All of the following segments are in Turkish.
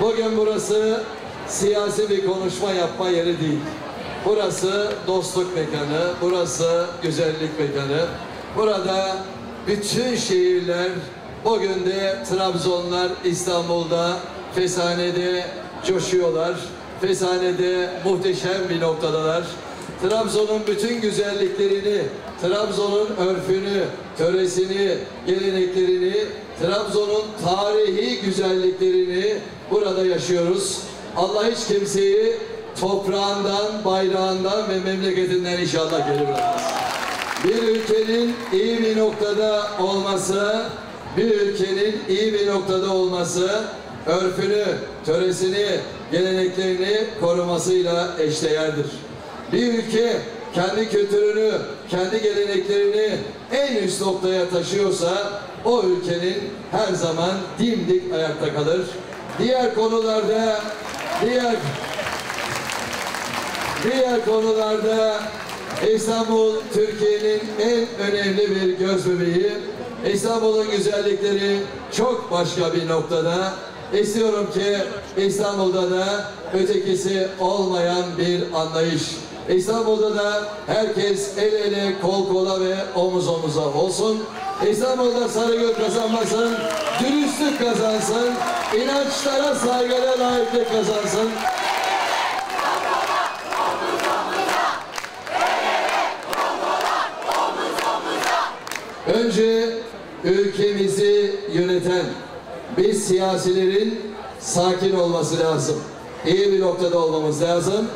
Bugün burası siyasi bir konuşma yapma yeri değil. Burası dostluk mekanı, burası güzellik mekanı. Burada bütün şehirler, bugün de Trabzonlar İstanbul'da, Fesane'de coşuyorlar. Fesane'de muhteşem bir noktadalar. Trabzon'un bütün güzelliklerini, Trabzon'un örfünü, töresini, geleneklerini, Trabzon'un tarihi güzelliklerini burada yaşıyoruz. Allah hiç kimseyi toprağından, bayrağından ve memleketinden inşallah geri bırakmaz. Bir ülkenin iyi bir noktada olması, bir ülkenin iyi bir noktada olması, örfünü, töresini, geleneklerini korumasıyla eşdeğerdir. Bir ülke kendi kültürünü, kendi geleneklerini en üst noktaya taşıyorsa o ülkenin her zaman dimdik ayakta kalır. Diğer konularda diğer diğer konularda İstanbul Türkiye'nin en önemli bir göz bebeği. İstanbul'un güzellikleri çok başka bir noktada. İstiyorum ki İstanbul'da da ötekisi olmayan bir anlayış. İstanbul'da da herkes el ele, kol kola ve omuz omuza olsun. İstanbul'da Sarıgöl kazanmasın, dürüstlük kazansın, inançlara saygıya layıklık kazansın. Önce ülkemizi yöneten biz siyasilerin sakin olması lazım. İyi bir noktada olmamız lazım.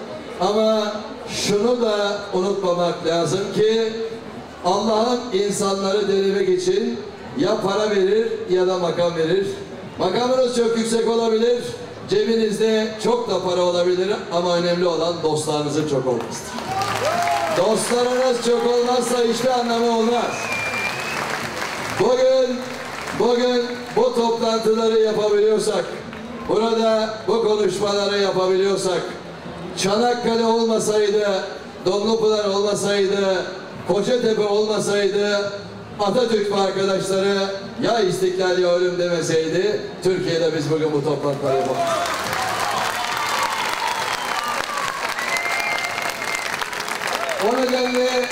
Ama şunu da unutmamak lazım ki Allah'ın insanları denemek için ya para verir ya da makam verir. Makamınız çok yüksek olabilir, cebinizde çok da para olabilir ama önemli olan dostlarınızın çok olmasıdır. Dostlarınız çok olmazsa hiçbir anlamı olmaz. Bugün, bugün bu toplantıları yapabiliyorsak, burada bu konuşmaları yapabiliyorsak, Çanakkale olmasaydı, Donlupınar olmasaydı, Kocatepe olmasaydı, Atatürk ve arkadaşları ya istiklal ya ölüm demeseydi, Türkiye'de biz bugün bu toplantıları yapamayız. O nedenle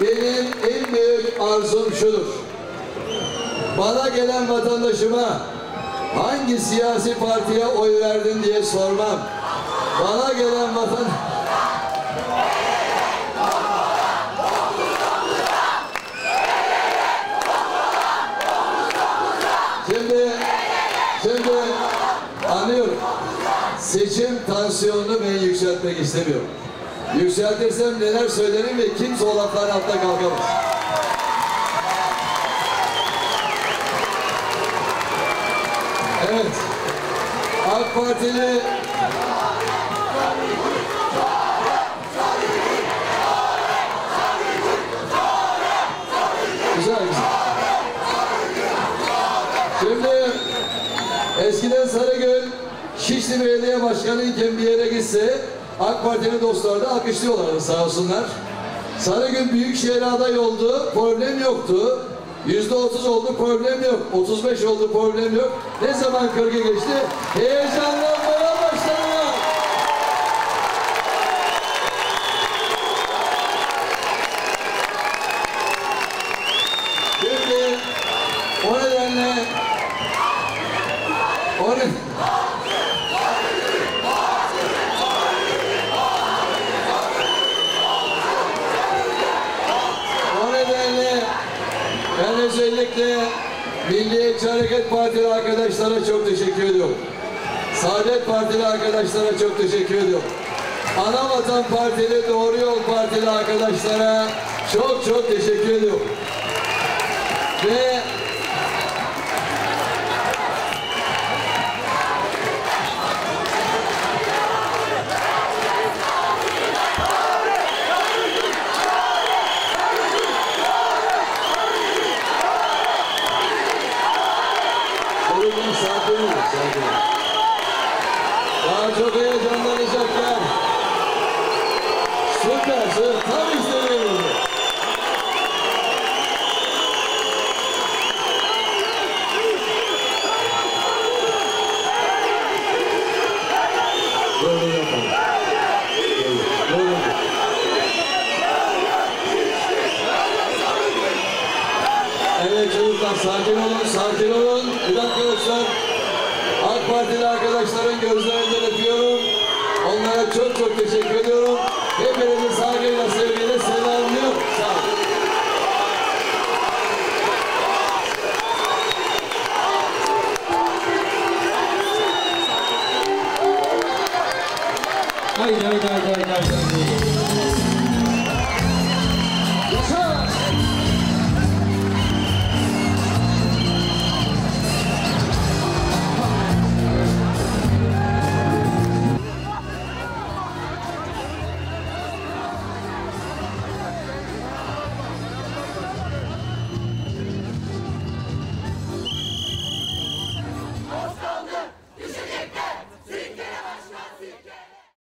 benim en büyük arzum şudur. Bana gelen vatandaşıma hangi siyasi partiye oy verdin diye sormam. Bana gelen vatan... Şimdi, şimdi anlıyorum. Seçim tansiyonunu ben yükseltmek istemiyorum. Yükseltirsem neler söylerim ve kimse o lafların altına kalkamaz. AK Partili. Şimdi eskiden Sarıgöl Şişli Belediye Başkanı iken bir yere gitse AK Partili dostlar da alkışlıyorlardı sağ olsunlar. Sarıgöl Büyükşehir aday oldu, problem yoktu. Yüzde otuz oldu, problem yok. 35 oldu, problem yok. Ne zaman 40'a geçti? Heyecanlanmaya başladılar. Şimdi o nedenle o ne- O nedenle ben özellikle Milliyetçi Hareket Partili arkadaşlara çok teşekkür ediyorum. Saadet Partili arkadaşlara çok teşekkür ediyorum. Anavatan Partili, Doğru Yol Partili arkadaşlara çok çok teşekkür ediyorum. Ve Evet çocuklar sakin olun, sakin olun. Bir dakika dostlar. AK Partili arkadaşların gözlerinden öpüyorum. Onlara çok çok teşekkür ediyorum.